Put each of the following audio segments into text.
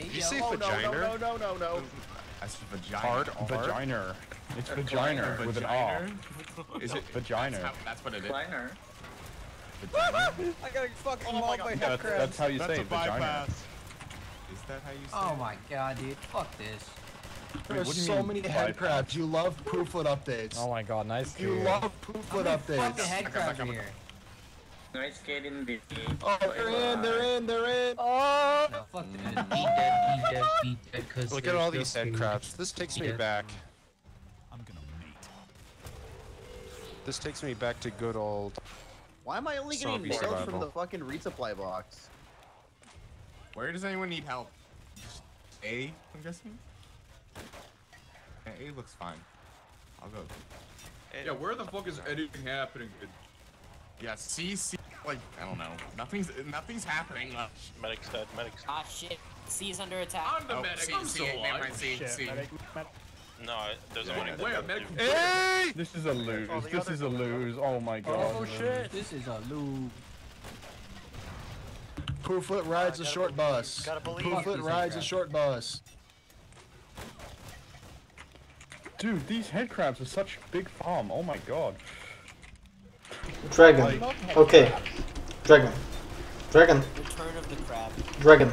Hey, Did you yo. say Oh, vagina? no, no, no, no, no. That's vagina. Hard Hard? vagina. It's vagina with an R. Is it Vagina. That's, how, that's what it is. Kleiner. Vagina? I got fucking Oh my mauled by That's, head that's how you That's say it, vagina. Is that how you say Oh it? my god, dude. Fuck this. what There's do you so many bypass? head crabs. You love Pufulet updates. Oh my god, nice You dude. love Pufulet Fucking updates. head crabs here. Nice kid in the. Oh, they're in, they're in, they're in. No, fuck. Be dead, be dead, be dead, cause Look at all these head food. crabs. This takes me back. I'm gonna mate. This takes me back to good old. Why am I only getting Zombie nails survival. from the fucking resupply box? Where does anyone need help? Just A, I'm guessing? Yeah, A looks fine. I'll go. Yeah, where the fuck is anything happening? Yeah, C, C, like, I don't know. Nothing's, nothing's happening much. Medic's dead. Medic's Ah shit. C is under attack. I'm the Oh, medic. C, I'm C, still never alive. C, Shit, C. medic, med- No, there's Yeah, only where? Medic. Hey! This is a lose. Oh, This is a lose. Oh my god. Oh shit. This is a loop. Pufulet rides a short believe- bus. gotta believe Fuck Pufulet these head rides a short bus. Dude, these head crabs are such big farm. Oh my god. Dragon. Okay. Dragon. Dragon. Return of the crab. Dragon.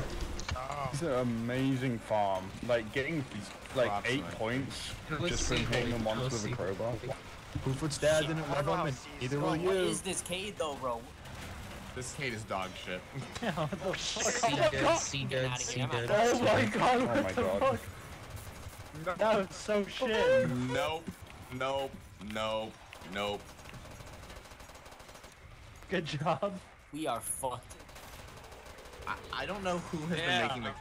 Oh. It's an amazing farm. Like getting these like Props, eight man. points Let's just from see, hitting a boy. monster with a crowbar. Pufulet's dad didn't I love don't him, how and is neither will you. is this Cade though, bro? This hate is dog shit. C dead, C dead, outta C here, I'm dead. Oh my god. Oh my the god. fuck? That was so shit. nope, nope, nope, nope. Good job. We are fucked. I, I don't know who has Yeah. been making the